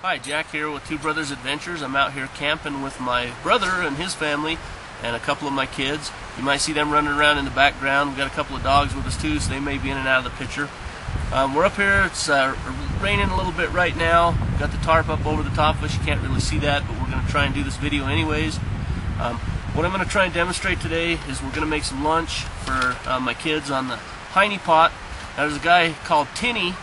Hi, Jack here with Two Brothers Adventures. I'm out here camping with my brother and his family and a couple of my kids. You might see them running around in the background. We've got a couple of dogs with us too, so they may be in and out of the picture. Um, we're up here. It's uh, raining a little bit right now. We've got the tarp up over the top of us. You can't really see that, but we're going to try and do this video anyways. Um, what I'm going to try and demonstrate today is we're going to make some lunch for uh, my kids on the Heine pot. Now, there's a guy called Tinny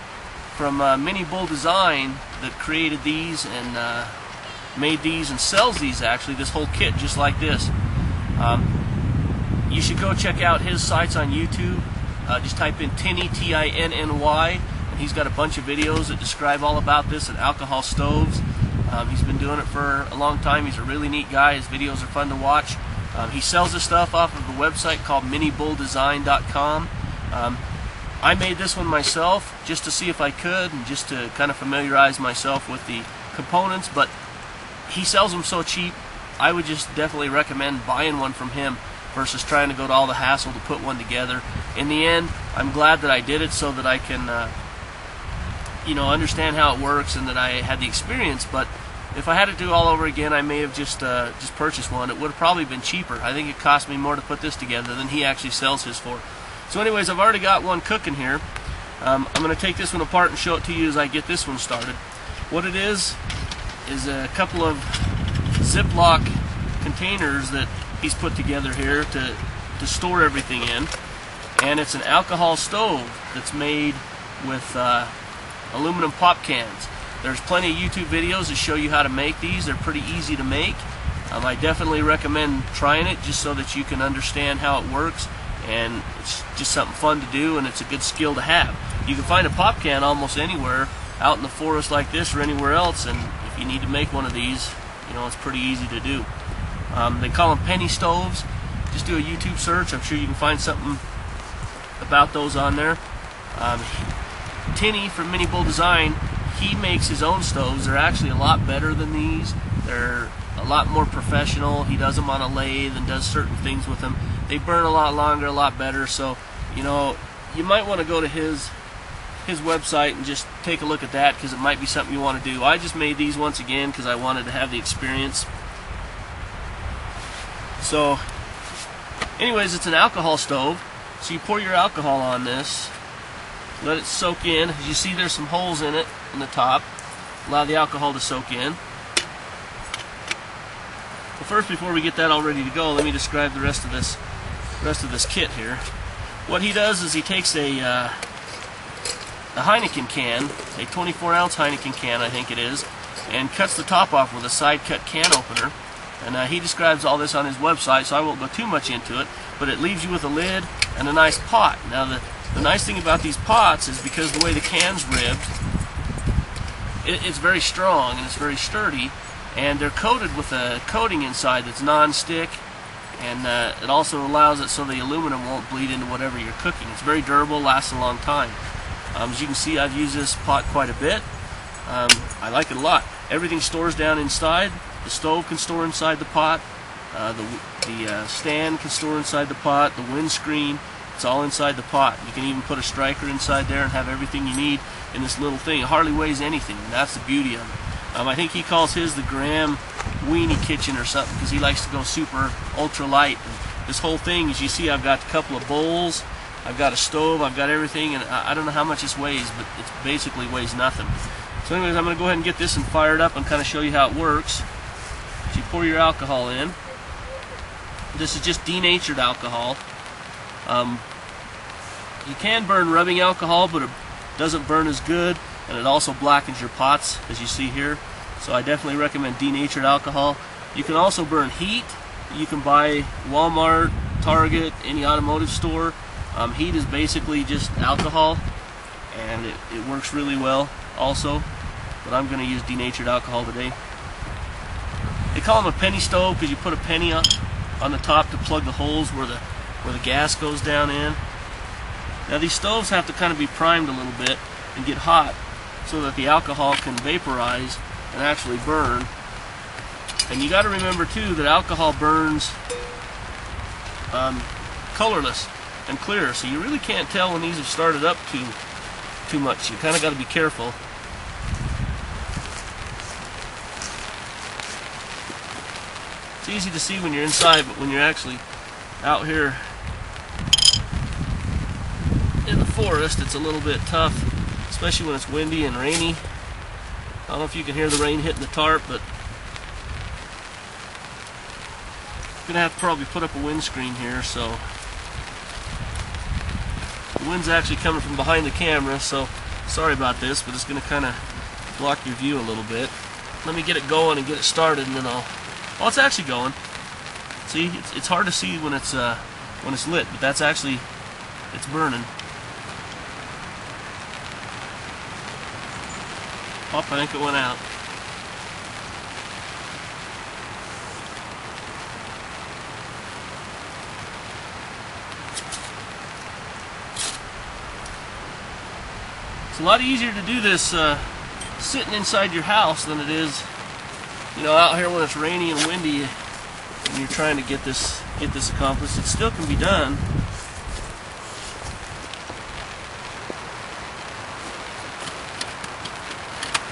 from uh, Mini Bull Design that created these and uh, made these and sells these actually, this whole kit just like this. Um, you should go check out his sites on YouTube. Uh, just type in Tinny, T-I-N-N-Y, and he's got a bunch of videos that describe all about this and alcohol stoves. Um, he's been doing it for a long time. He's a really neat guy. His videos are fun to watch. Um, he sells his stuff off of a website called minibulldesign.com. Um, I made this one myself just to see if I could and just to kind of familiarize myself with the components, but he sells them so cheap, I would just definitely recommend buying one from him versus trying to go to all the hassle to put one together. In the end, I'm glad that I did it so that I can, uh, you know, understand how it works and that I had the experience, but if I had to do all over again, I may have just uh, just purchased one. It would have probably been cheaper. I think it cost me more to put this together than he actually sells his for. So anyways, I've already got one cooking here. Um, I'm going to take this one apart and show it to you as I get this one started. What it is, is a couple of Ziploc containers that he's put together here to, to store everything in. And it's an alcohol stove that's made with uh, aluminum pop cans. There's plenty of YouTube videos that show you how to make these. They're pretty easy to make. Um, I definitely recommend trying it just so that you can understand how it works and it's just something fun to do and it's a good skill to have. You can find a pop can almost anywhere out in the forest like this or anywhere else and if you need to make one of these, you know, it's pretty easy to do. Um, they call them penny stoves. Just do a YouTube search. I'm sure you can find something about those on there. Um, Tinny from Mini Bull Design, he makes his own stoves. They're actually a lot better than these. They're a lot more professional. He does them on a lathe and does certain things with them. They burn a lot longer, a lot better. So, you know, you might want to go to his his website and just take a look at that because it might be something you want to do. I just made these once again because I wanted to have the experience. So, anyways, it's an alcohol stove. So you pour your alcohol on this, let it soak in. As you see, there's some holes in it in the top. Allow the alcohol to soak in. Well, first, before we get that all ready to go, let me describe the rest of this rest of this kit here. What he does is he takes a uh, a Heineken can, a 24 ounce Heineken can, I think it is, and cuts the top off with a side cut can opener. And uh, he describes all this on his website, so I won't go too much into it. But it leaves you with a lid and a nice pot. Now, the, the nice thing about these pots is because the way the can's ribbed, it, it's very strong and it's very sturdy. And they're coated with a coating inside that's non-stick. And uh, it also allows it so the aluminum won't bleed into whatever you're cooking. It's very durable, lasts a long time. Um, as you can see, I've used this pot quite a bit. Um, I like it a lot. Everything stores down inside. The stove can store inside the pot. Uh, the the uh, stand can store inside the pot. The windscreen, it's all inside the pot. You can even put a striker inside there and have everything you need in this little thing. It hardly weighs anything, and that's the beauty of it. Um, I think he calls his the Gram Weenie Kitchen or something because he likes to go super ultra light. And this whole thing, as you see, I've got a couple of bowls. I've got a stove, I've got everything, and I, I don't know how much this weighs, but it basically weighs nothing. So anyways, I'm going to go ahead and get this and fire it up and kind of show you how it works. So you pour your alcohol in. This is just denatured alcohol. Um, you can burn rubbing alcohol, but it doesn't burn as good, and it also blackens your pots, as you see here. So I definitely recommend denatured alcohol. You can also burn HEET. You can buy Walmart, Target, any automotive store. Um, HEET is basically just alcohol, and it, it works really well also. But I'm going to use denatured alcohol today. They call them a penny stove because you put a penny on, on the top to plug the holes where the where the gas goes down in. Now these stoves have to kind of be primed a little bit and get hot so that the alcohol can vaporize and actually burn. And you got to remember too that alcohol burns um, colorless and clear, so you really can't tell when these have started up too too much. You kind of got to be careful. It's easy to see when you're inside, but when you're actually out here in the forest, it's a little bit tough, especially when it's windy and rainy. I don't know if you can hear the rain hitting the tarp, but I'm gonna have to probably put up a windscreen here, so the wind's actually coming from behind the camera, so sorry about this, but it's gonna kind of block your view a little bit. Let me get it going and get it started, and then I'll. Oh, it's actually going. See, it's, it's hard to see when it's uh, when it's lit, but that's actually it's burning. Oh, I think it went out. It's a lot easier to do this uh, sitting inside your house than it is, you know, out here when it's rainy and windy and you're trying to get this get this accomplished. It still can be done.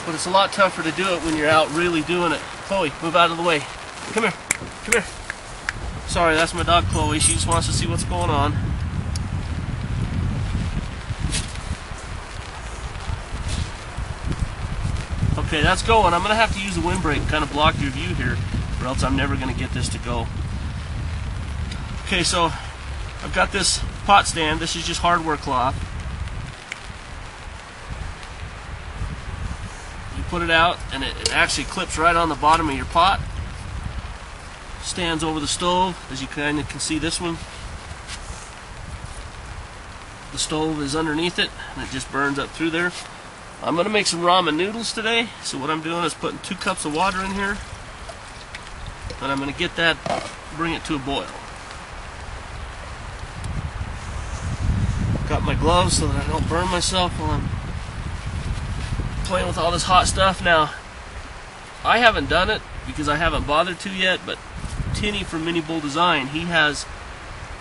But it's a lot tougher to do it when you're out really doing it. Chloe, move out of the way. Come here. Come here. Sorry, that's my dog Chloe. She just wants to see what's going on. Okay, that's going. I'm going to have to use the windbreak kind of block your view here, or else I'm never going to get this to go. Okay, so I've got this pot stand. This is just hardware cloth. You put it out, and it, it actually clips right on the bottom of your pot. Stands over the stove, as you kind of can see this one. The stove is underneath it, and it just burns up through there. I'm going to make some ramen noodles today. So what I'm doing is putting two cups of water in here. And I'm going to get that, bring it to a boil. Got my gloves so that I don't burn myself while I'm playing with all this hot stuff. Now, I haven't done it because I haven't bothered to yet, but Tinny from Mini Bull Design, he has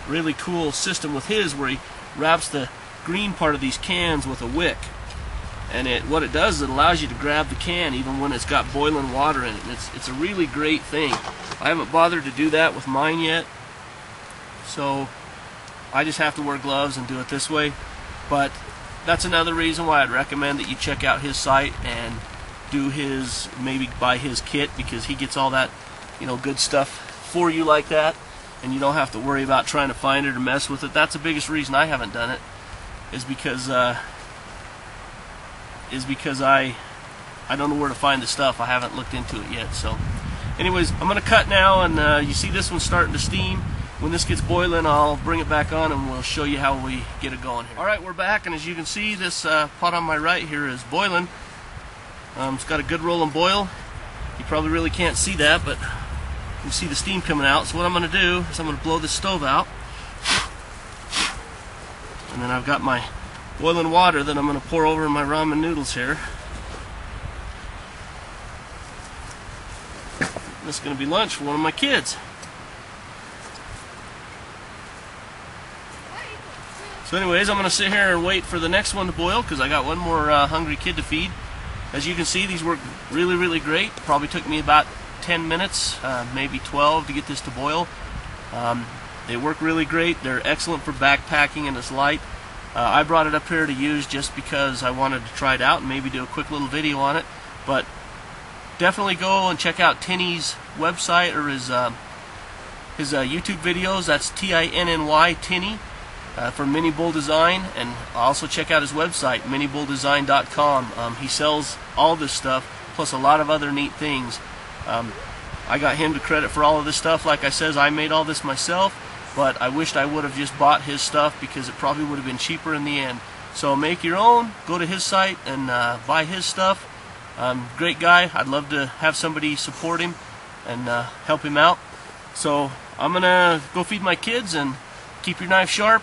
really cool system with his where he wraps the green part of these cans with a wick. And it what it does is it allows you to grab the can even when it's got boiling water in it. And it's, it's a really great thing. I haven't bothered to do that with mine yet. So I just have to wear gloves and do it this way. But that's another reason why I'd recommend that you check out his site and do his maybe buy his kit because he gets all that you know good stuff for you like that and you don't have to worry about trying to find it or mess with it that's the biggest reason I haven't done it is because uh, is because I I don't know where to find the stuff. I haven't looked into it yet. So, anyways, I'm gonna cut now, and uh, you see this one starting to steam. When this gets boiling, I'll bring it back on, and we'll show you how we get it going here. All right, we're back, and as you can see, this uh, pot on my right here is boiling. Um, it's got a good rolling boil. You probably really can't see that, but you see the steam coming out. So what I'm gonna do is I'm gonna blow this stove out, and then I've got my boiling water that I'm going to pour over my ramen noodles here. This is going to be lunch for one of my kids. So anyways, I'm going to sit here and wait for the next one to boil because I got one more uh, hungry kid to feed. As you can see, these work really, really great. Probably took me about 10 minutes, uh, maybe 12 to get this to boil. Um, they work really great. They're excellent for backpacking and it's light. Uh, I brought it up here to use just because I wanted to try it out and maybe do a quick little video on it. But definitely go and check out Tinny's website or his uh, his uh, YouTube videos. That's T-I-N-N-Y Tinny uh, for Mini Bull Design, and also check out his website minibulldesign.com. Um, he sells all this stuff plus a lot of other neat things. Um, I got him to credit for all of this stuff. Like I says, I made all this myself but I wished I would have just bought his stuff because it probably would have been cheaper in the end. So make your own, go to his site and uh, buy his stuff. Um, great guy. I'd love to have somebody support him and uh, help him out. So I'm going to go feed my kids and keep your knife sharp